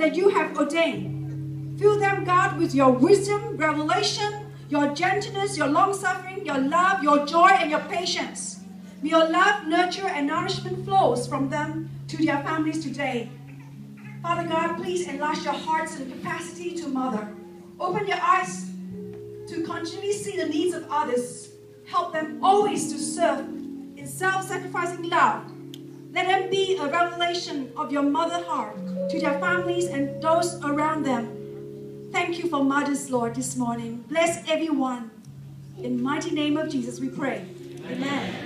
and that you have ordained. Fill them, God, with your wisdom, revelation, your gentleness, your long suffering, your love, your joy, and your patience. May your love, nurture, and nourishment flows from them to their families today. Father God, please enlarge your hearts and capacity to mother. Open your eyes to continually see the needs of others. Help them always to serve in self sacrificing love. Let them be a revelation of your mother heart to their families and those around them. Thank you for mothers, Lord, this morning. Bless everyone. In mighty name of Jesus we pray. Amen.